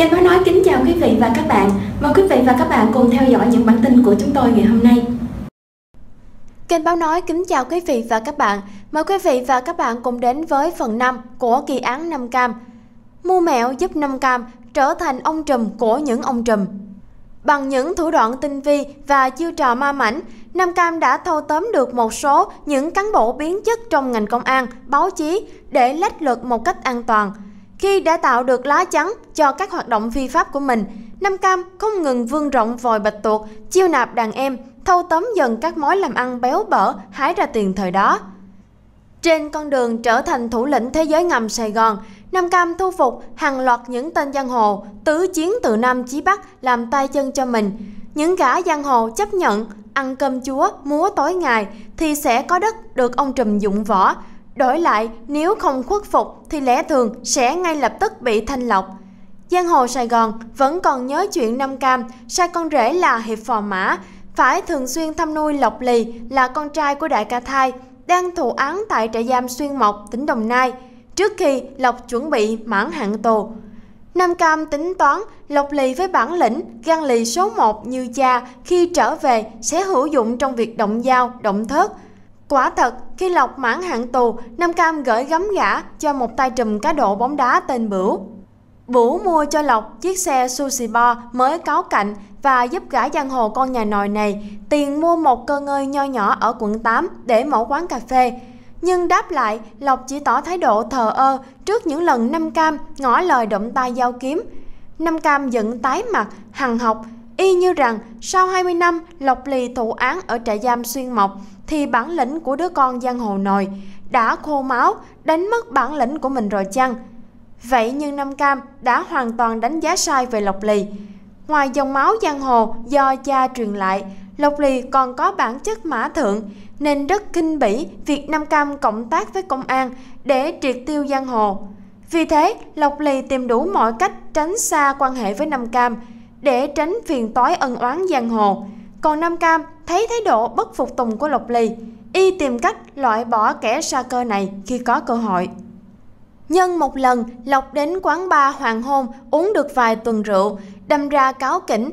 Kênh Báo Nói kính chào quý vị và các bạn. Mời quý vị và các bạn cùng theo dõi những bản tin của chúng tôi ngày hôm nay. Kênh Báo Nói kính chào quý vị và các bạn. Mời quý vị và các bạn cùng đến với phần 5 của kỳ án 5 Cam. Mưu mẹo giúp 5 Cam trở thành ông trùm của những ông trùm. Bằng những thủ đoạn tinh vi và chiêu trò ma mảnh, Nam Cam đã thâu tóm được một số những cán bộ biến chất trong ngành công an, báo chí để lách luật một cách an toàn. Khi đã tạo được lá chắn cho các hoạt động phi pháp của mình, Nam Cam không ngừng vươn rộng vòi bạch tuộc, chiêu nạp đàn em, thâu tóm dần các mối làm ăn béo bở hái ra tiền thời đó. Trên con đường trở thành thủ lĩnh thế giới ngầm Sài Gòn, Nam Cam thu phục hàng loạt những tên giang hồ tứ chiến từ Nam chí Bắc làm tay chân cho mình. Những gã giang hồ chấp nhận ăn cơm chúa múa tối ngày thì sẽ có đất được ông trùm dụng võ. Đổi lại, nếu không khuất phục thì lẽ thường sẽ ngay lập tức bị thanh lọc. Giang hồ Sài Gòn vẫn còn nhớ chuyện Nam Cam sai con rể là Hiệp Phò Mã, phải thường xuyên thăm nuôi Lộc Lì là con trai của Đại Ca Thai, đang thụ án tại trại giam Xuyên Mộc, tỉnh Đồng Nai, trước khi Lộc chuẩn bị mãn hạn tù. Nam Cam tính toán Lộc Lì với bản lĩnh gan lì số 1 như cha khi trở về sẽ hữu dụng trong việc động dao, động thớt. Quả thật, khi Lộc mãn hạn tù, Nam Cam gửi gắm gã cho một tay trùm cá độ bóng đá tên Bửu. Bửu mua cho Lộc chiếc xe sushi bar mới cáo cạnh và giúp gã giang hồ con nhà nòi này tiền mua một cơ ngơi nho nhỏ ở quận 8 để mở quán cà phê. Nhưng đáp lại, Lộc chỉ tỏ thái độ thờ ơ trước những lần Năm Cam ngỏ lời động tay giao kiếm. Năm Cam giận tái mặt, hằng học, y như rằng sau 20 năm Lộc Lì thụ án ở trại giam Xuyên Mộc thì bản lĩnh của đứa con giang hồ nồi đã khô máu, đánh mất bản lĩnh của mình rồi chăng? Vậy nhưng Nam Cam đã hoàn toàn đánh giá sai về Lộc Lì. Ngoài dòng máu giang hồ do cha truyền lại, Lộc Lì còn có bản chất mã thượng nên rất kinh bỉ việc Nam Cam cộng tác với công an để triệt tiêu giang hồ. Vì thế, Lộc Lì tìm đủ mọi cách tránh xa quan hệ với Nam Cam để tránh phiền toái ân oán giang hồ. Còn Nam Cam thấy thái độ bất phục tùng của Lộc Lì, y tìm cách loại bỏ kẻ sa cơ này khi có cơ hội. Nhân một lần, Lộc đến quán bar hoàng hôn uống được vài tuần rượu, đâm ra cáo kỉnh.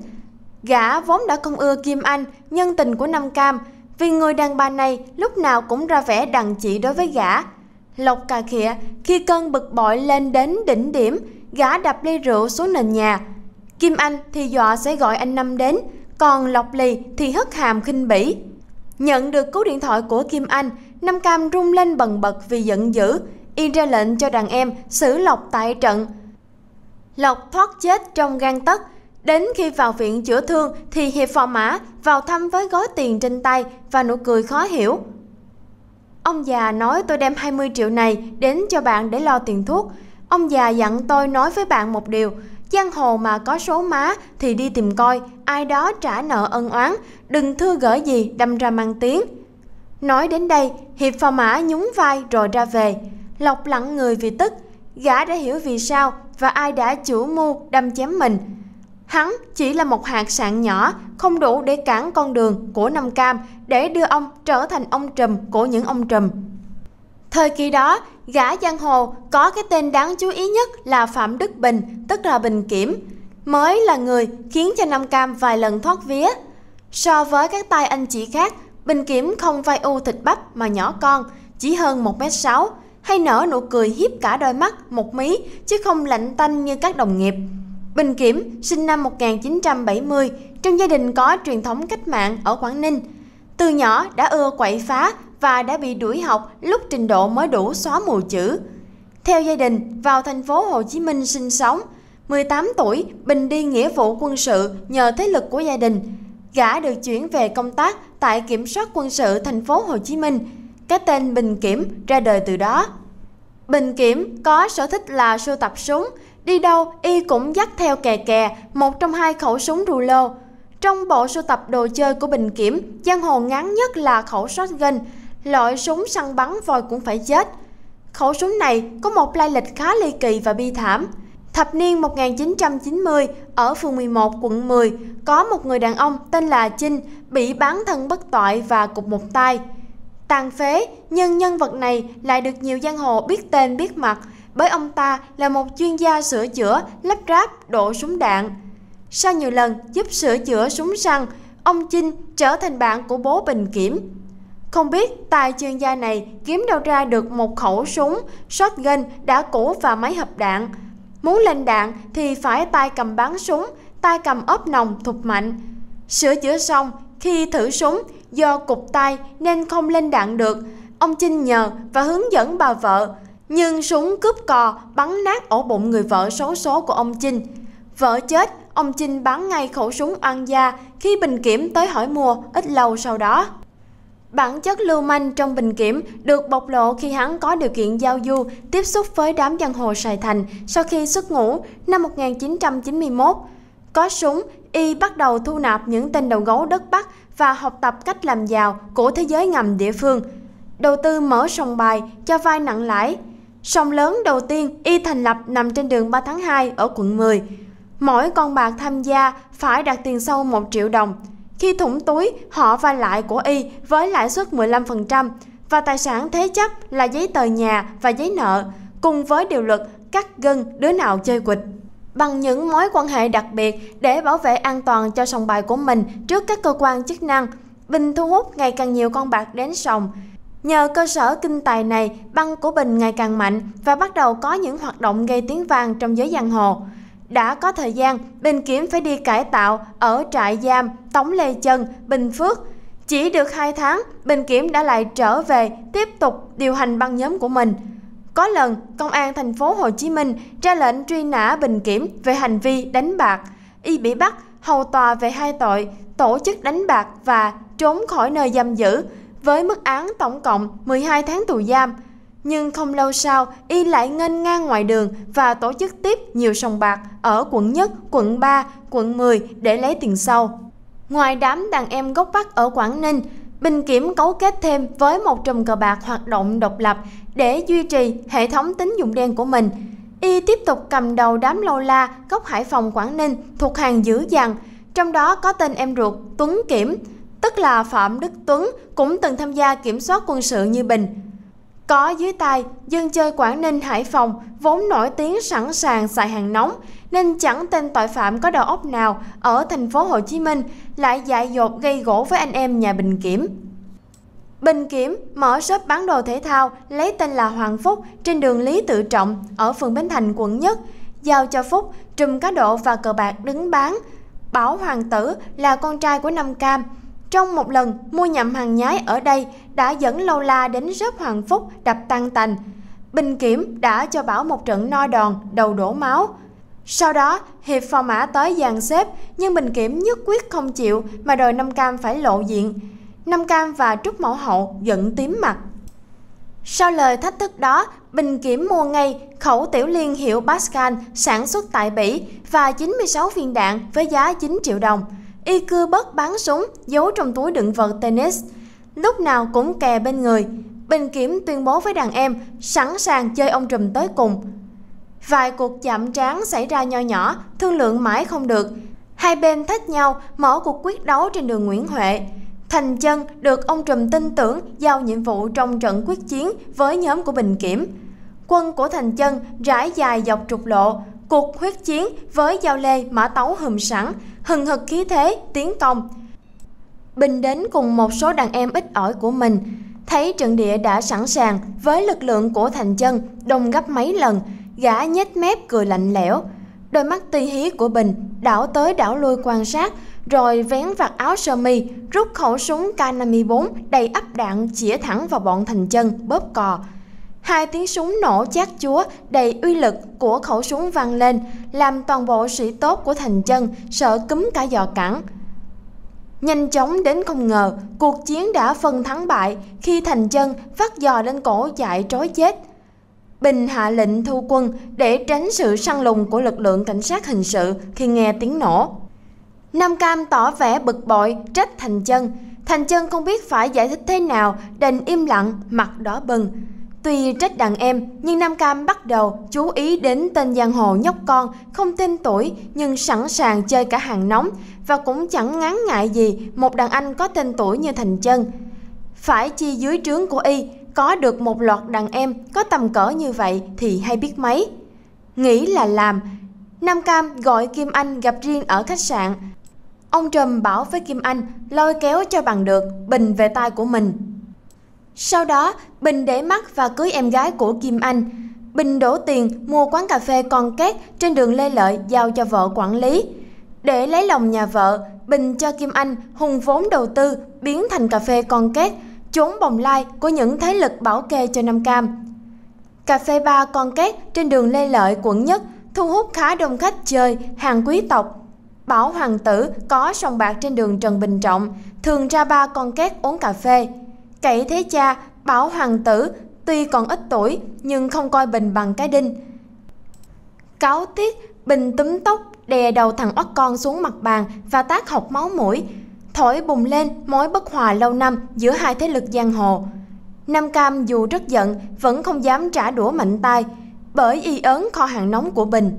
Gã vốn đã không ưa Kim Anh, nhân tình của Nam Cam, vì người đàn bà này lúc nào cũng ra vẻ đằng chỉ đối với gã. Lộc cà khịa, khi cơn bực bội lên đến đỉnh điểm, gã đập ly rượu xuống nền nhà. Kim Anh thì dọa sẽ gọi anh Năm đến, còn Lộc Lì thì hất hàm khinh bỉ. Nhận được cú điện thoại của Kim Anh, nam Cam rung lên bần bật vì giận dữ, y ra lệnh cho đàn em xử Lộc tại trận. Lộc thoát chết trong gan tấc, Đến khi vào viện chữa thương thì Hiệp Phò Mã vào thăm với gói tiền trên tay và nụ cười khó hiểu. Ông già nói tôi đem 20 triệu này đến cho bạn để lo tiền thuốc. Ông già dặn tôi nói với bạn một điều, giang hồ mà có số má thì đi tìm coi, ai đó trả nợ ân oán, đừng thưa gỡ gì đâm ra mang tiếng. Nói đến đây, Hiệp Phò Mã nhún vai rồi ra về. Lộc lặng người vì tức, gã đã hiểu vì sao và ai đã chủ mưu đâm chém mình. Hắn chỉ là một hạt sạn nhỏ, không đủ để cản con đường của Nam Cam để đưa ông trở thành ông trùm của những ông trùm. Thời kỳ đó, gã giang hồ có cái tên đáng chú ý nhất là Phạm Đức Bình, tức là Bình Kiểm, mới là người khiến cho Nam Cam vài lần thoát vía. So với các tay anh chị khác, Bình Kiểm không vai u thịt bắp mà nhỏ con, chỉ hơn 1m6, hay nở nụ cười hiếp cả đôi mắt, một mí, chứ không lạnh tanh như các đồng nghiệp. Bình Kiểm sinh năm 1970, trong gia đình có truyền thống cách mạng ở Quảng Ninh. Từ nhỏ đã ưa quậy phá và đã bị đuổi học lúc trình độ mới đủ xóa mù chữ. Theo gia đình, vào thành phố Hồ Chí Minh sinh sống. 18 tuổi, Bình đi nghĩa vụ quân sự nhờ thế lực của gia đình. Gã được chuyển về công tác tại Kiểm soát quân sự thành phố Hồ Chí Minh. Cái tên Bình Kiểm ra đời từ đó. Bình Kiểm có sở thích là sưu tập súng, Đi đâu, y cũng dắt theo kè kè một trong hai khẩu súng rulo. Trong bộ sưu tập đồ chơi của Bình Kiểm, giang hồ ngắn nhất là khẩu shotgun, loại súng săn bắn voi cũng phải chết. Khẩu súng này có một lai lịch khá ly kỳ và bi thảm. Thập niên 1990, ở phường 11, quận 10, có một người đàn ông tên là Chinh bị bán thân bất toại và cục một tay. Tàn phế, nhưng nhân vật này lại được nhiều giang hồ biết tên biết mặt, bởi ông ta là một chuyên gia sửa chữa, lắp ráp, độ súng đạn. Sau nhiều lần giúp sửa chữa súng săn, ông Chinh trở thành bạn của bố Bình Kiểm. Không biết tài chuyên gia này kiếm đâu ra được một khẩu súng shotgun đã cũ và máy hộp đạn. Muốn lên đạn thì phải tay cầm bắn súng, tay cầm ốp nòng thục mạnh. Sửa chữa xong, khi thử súng, do cục tay nên không lên đạn được. Ông Chinh nhờ và hướng dẫn bà vợ, nhưng súng cướp cò bắn nát ổ bụng người vợ xấu số của ông Chinh. Vợ chết, ông Chinh bắn ngay khẩu súng ăn da khi Bình Kiểm tới hỏi mua ít lâu sau đó. Bản chất lưu manh trong Bình Kiểm được bộc lộ khi hắn có điều kiện giao du, tiếp xúc với đám giang hồ Sài Thành sau khi xuất ngũ năm 1991. Có súng, y bắt đầu thu nạp những tên đầu gấu đất Bắc và học tập cách làm giàu của thế giới ngầm địa phương. Đầu tư mở sòng bài cho vay nặng lãi. Sòng lớn đầu tiên y thành lập nằm trên đường 3 tháng 2 ở quận 10. Mỗi con bạc tham gia phải đặt tiền sâu 1 triệu đồng. Khi thủng túi, họ vay lại của y với lãi suất 15% và tài sản thế chấp là giấy tờ nhà và giấy nợ, cùng với điều luật cắt gân đứa nào chơi quịch. Bằng những mối quan hệ đặc biệt để bảo vệ an toàn cho sòng bài của mình trước các cơ quan chức năng, Bình thu hút ngày càng nhiều con bạc đến sòng. Nhờ cơ sở kinh tài này, băng của Bình ngày càng mạnh và bắt đầu có những hoạt động gây tiếng vang trong giới giang hồ. Đã có thời gian, Bình Kiểm phải đi cải tạo ở trại giam Tống Lê Chân, Bình Phước. Chỉ được 2 tháng, Bình Kiểm đã lại trở về tiếp tục điều hành băng nhóm của mình. Có lần, Công an thành phố Hồ Chí Minh ra lệnh truy nã Bình Kiểm về hành vi đánh bạc. Y bị bắt, hầu tòa về hai tội tổ chức đánh bạc và trốn khỏi nơi giam giữ với mức án tổng cộng 12 tháng tù giam. Nhưng không lâu sau, y lại nghênh ngang ngoài đường và tổ chức tiếp nhiều sòng bạc ở quận Nhất, quận 3, quận 10 để lấy tiền sau. Ngoài đám đàn em gốc Bắc ở Quảng Ninh, Bình Kiểm cấu kết thêm với một trùm cờ bạc hoạt động độc lập để duy trì hệ thống tín dụng đen của mình. Y tiếp tục cầm đầu đám lâu la gốc Hải Phòng Quảng Ninh thuộc hàng dữ dằn, trong đó có tên em ruột Tuấn Kiểm, tức là Phạm Đức Tuấn cũng từng tham gia kiểm soát quân sự như Bình. Có dưới tay, dân chơi Quảng Ninh Hải Phòng vốn nổi tiếng sẵn sàng xài hàng nóng, nên chẳng tên tội phạm có đầu óc nào ở thành phố Hồ Chí Minh lại dại dột gây gỗ với anh em nhà Bình Kiểm. Bình Kiểm mở shop bán đồ thể thao lấy tên là Hoàng Phúc trên đường Lý Tự Trọng ở phường Bến Thành quận Nhất, giao cho Phúc trùm cá độ và cờ bạc đứng bán. Bảo Hoàng Tử là con trai của Nam Cam. Trong một lần mua nhầm hàng nhái ở đây đã dẫn Lâu La đến shop Hoàng Phúc đập tan tành. Bình Kiểm đã cho Bảo một trận no đòn, đầu đổ máu. Sau đó, Hiệp phò mã tới dàn xếp, nhưng Bình Kiểm nhất quyết không chịu mà đòi Nam Cam phải lộ diện. Nam Cam và Trúc Mẫu Hậu giận tím mặt. Sau lời thách thức đó, Bình Kiểm mua ngay khẩu tiểu liên hiệu Pascal sản xuất tại Bỉ và 96 viên đạn với giá 9 triệu đồng. Y cưa bất bán súng, giấu trong túi đựng vợt tennis. Lúc nào cũng kè bên người. Bình Kiểm tuyên bố với đàn em sẵn sàng chơi ông trùm tới cùng. Vài cuộc chạm trán xảy ra nho nhỏ, thương lượng mãi không được. Hai bên thách nhau mở cuộc quyết đấu trên đường Nguyễn Huệ. Thành Chân được ông Trùm tin tưởng giao nhiệm vụ trong trận quyết chiến với nhóm của Bình Kiểm. Quân của Thành Chân rải dài dọc trục lộ, cuộc huyết chiến với giao lê mã tấu hùm sẵn, hừng hực khí thế, tiến công. Bình đến cùng một số đàn em ít ỏi của mình, thấy trận địa đã sẵn sàng với lực lượng của Thành Chân đông gấp mấy lần, gã nhếch mép cười lạnh lẽo. Đôi mắt ti hí của Bình đảo tới đảo lui quan sát, rồi vén vạt áo sơ mi, rút khẩu súng K54 đầy ắp đạn chĩa thẳng vào bọn thành chân, bóp cò. Hai tiếng súng nổ chát chúa đầy uy lực của khẩu súng vang lên, làm toàn bộ sĩ tốt của thành chân sợ cúm cả giò cẳng. Nhanh chóng đến không ngờ, cuộc chiến đã phân thắng bại khi thành chân vắt giò lên cổ chạy trối chết. Bình hạ lệnh thu quân để tránh sự săn lùng của lực lượng cảnh sát hình sự khi nghe tiếng nổ. Nam Cam tỏ vẻ bực bội, trách Thành Chân. Thành Chân không biết phải giải thích thế nào, đành im lặng, mặt đỏ bừng. Tuy trách đàn em, nhưng Nam Cam bắt đầu chú ý đến tên giang hồ nhóc con, không tên tuổi nhưng sẵn sàng chơi cả hàng nóng và cũng chẳng ngán ngại gì một đàn anh có tên tuổi như Thành Chân. Phải chi dưới trướng của y, có được một loạt đàn em có tầm cỡ như vậy thì hay biết mấy. Nghĩ là làm, Nam Cam gọi Kim Anh gặp riêng ở khách sạn. Ông Trùm bảo với Kim Anh lôi kéo cho bằng được Bình về tay của mình. Sau đó, Bình để mắt và cưới em gái của Kim Anh. Bình đổ tiền mua quán cà phê con két trên đường Lê Lợi giao cho vợ quản lý. Để lấy lòng nhà vợ, Bình cho Kim Anh hùng vốn đầu tư biến thành cà phê con két, trốn bồng lai của những thế lực bảo kê cho Nam Cam. Cà phê ba con két trên đường Lê Lợi quận Nhất thu hút khá đông khách chơi hàng quý tộc. Bảo Hoàng tử có sòng bạc trên đường Trần Bình Trọng, thường ra ba con két uống cà phê. Cậy thế cha, Bảo Hoàng tử tuy còn ít tuổi nhưng không coi Bình bằng cái đinh. Cáo tiết, Bình túm tóc, đè đầu thằng oắt con xuống mặt bàn và tác học máu mũi, thổi bùng lên mối bất hòa lâu năm giữa hai thế lực giang hồ. Nam Cam dù rất giận vẫn không dám trả đũa mạnh tay bởi y ớn kho hàng nóng của Bình.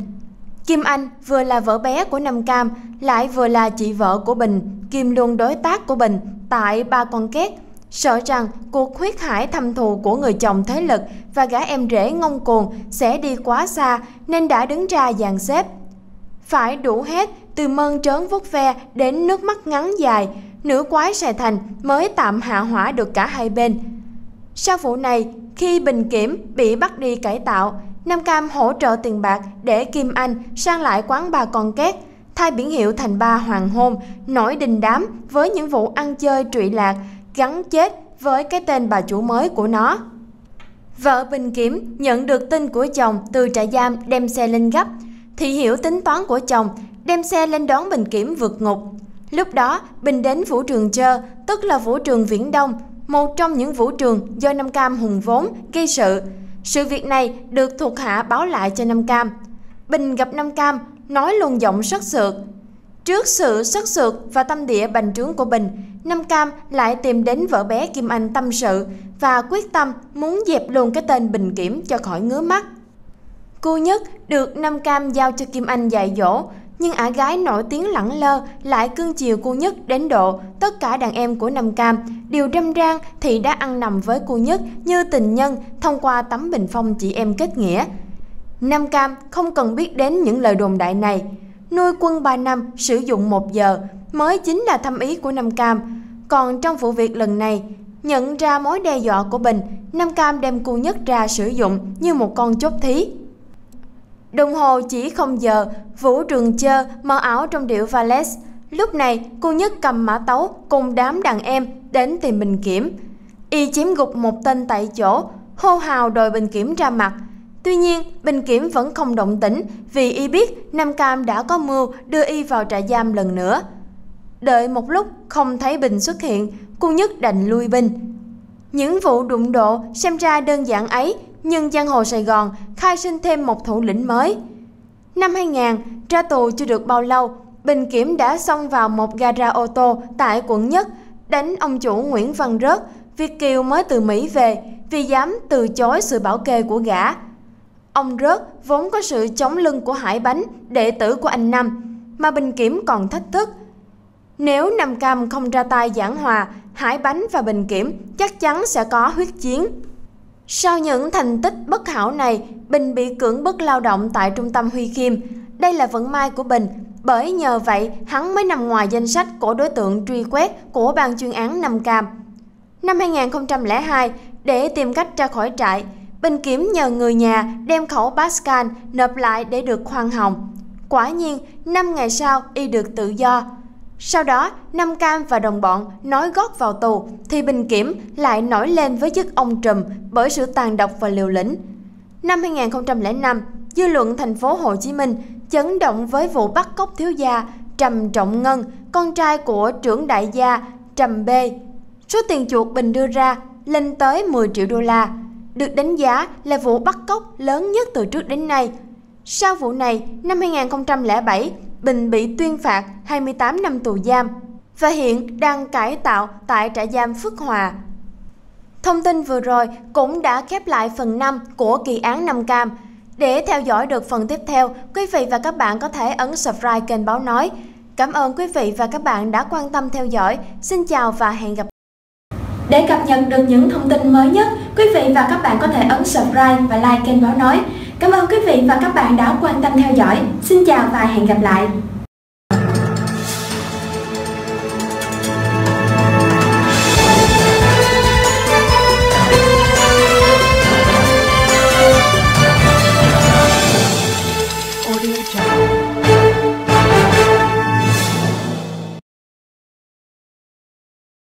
Kim Anh vừa là vợ bé của Nam Cam lại vừa là chị vợ của Bình, kim luôn đối tác của Bình tại ba con két sợ rằng cuộc huyết hải thâm thù của người chồng thế lực và gã em rể ngông cuồng sẽ đi quá xa nên đã đứng ra dàn xếp. Phải đủ hết từ mơn trớn vuốt ve đến nước mắt ngắn dài, nửa quái sài thành mới tạm hạ hỏa được cả hai bên. Sau vụ này, khi Bình Kiểm bị bắt đi cải tạo, Nam Cam hỗ trợ tiền bạc để Kim Anh sang lại quán bà con két, thay biển hiệu thành ba hoàng hôn, nổi đình đám với những vụ ăn chơi trụy lạc, gắn chết với cái tên bà chủ mới của nó. Vợ Bình Kiểm nhận được tin của chồng từ trại giam đem xe lên gấp, thì hiểu tính toán của chồng, đem xe lên đón Bình Kiểm vượt ngục. Lúc đó, Bình đến vũ trường chơ, tức là vũ trường Viễn Đông, một trong những vũ trường do Nam Cam hùng vốn gây sự. Sự việc này được thuộc hạ báo lại cho Nam Cam. Bình gặp Nam Cam, nói luôn giọng sắc sượt. Trước sự sắc sượt và tâm địa bành trướng của Bình, Nam Cam lại tìm đến vợ bé Kim Anh tâm sự và quyết tâm muốn dẹp luôn cái tên Bình Kiểm cho khỏi ngứa mắt. Cô nhất được Nam Cam giao cho Kim Anh dạy dỗ, nhưng ả gái nổi tiếng lẳng lơ lại cưng chiều cô nhất đến độ tất cả đàn em của Nam Cam đều râm ran thì đã ăn nằm với cô nhất như tình nhân thông qua tấm bình phong chị em kết nghĩa. Nam Cam không cần biết đến những lời đồn đại này. Nuôi quân 3 năm, sử dụng 1 giờ mới chính là thâm ý của Nam Cam. Còn trong vụ việc lần này, nhận ra mối đe dọa của Bình, Nam Cam đem cô nhất ra sử dụng như một con chốt thí. Đồng hồ chỉ không giờ, Vũ Trường Chơ mơ ảo trong điệu Valles. Lúc này, cô nhất cầm mã tấu cùng đám đàn em đến tìm Bình Kiểm. Y chiếm gục một tên tại chỗ, hô hào đòi Bình Kiểm ra mặt. Tuy nhiên, Bình Kiểm vẫn không động tĩnh vì y biết Nam Cam đã có mưu đưa y vào trại giam lần nữa. Đợi một lúc không thấy Bình xuất hiện, cô nhất đành lui binh. Những vụ đụng độ xem ra đơn giản ấy nhưng giang hồ Sài Gòn khai sinh thêm một thủ lĩnh mới. Năm 2000, ra tù chưa được bao lâu, Bình Kiểm đã xông vào một gara ô tô tại quận Nhất, đánh ông chủ Nguyễn Văn Rớt, Việt Kiều mới từ Mỹ về vì dám từ chối sự bảo kê của gã. Ông Rớt vốn có sự chống lưng của Hải Bánh, đệ tử của anh Năm, mà Bình Kiểm còn thách thức. Nếu Nam Cam không ra tay giảng hòa, Hải Bánh và Bình Kiểm chắc chắn sẽ có huyết chiến. Sau những thành tích bất hảo này, Bình bị cưỡng bức lao động tại trung tâm Huy Kim. Đây là vận may của Bình, bởi nhờ vậy hắn mới nằm ngoài danh sách của đối tượng truy quét của ban chuyên án Nam Cam. Năm 2002, để tìm cách ra khỏi trại, Bình Kiểm nhờ người nhà đem khẩu Pascal nộp lại để được khoan hồng. Quả nhiên, 5 ngày sau y được tự do. Sau đó, Nam Cam và đồng bọn nói gót vào tù, thì Bình Kiểm lại nổi lên với chức ông trùm bởi sự tàn độc và liều lĩnh. Năm 2005, dư luận thành phố Hồ Chí Minh chấn động với vụ bắt cóc thiếu gia Trầm Trọng Ngân, con trai của trưởng đại gia Trầm B. Số tiền chuộc Bình đưa ra lên tới 10 triệu đô la, được đánh giá là vụ bắt cóc lớn nhất từ trước đến nay. Sau vụ này, năm 2007, Bình bị tuyên phạt 28 năm tù giam và hiện đang cải tạo tại trại giam Phước Hòa. Thông tin vừa rồi cũng đã khép lại phần 5 của kỳ án Nam Cam. Để theo dõi được phần tiếp theo, quý vị và các bạn có thể ấn subscribe kênh Báo Nói. Cảm ơn quý vị và các bạn đã quan tâm theo dõi. Xin chào và hẹn gặp Để cập nhật được những thông tin mới nhất, Quý vị và các bạn có thể ấn subscribe và like kênh Báo Nói. Cảm ơn quý vị và các bạn đã quan tâm theo dõi. Xin chào và hẹn gặp lại.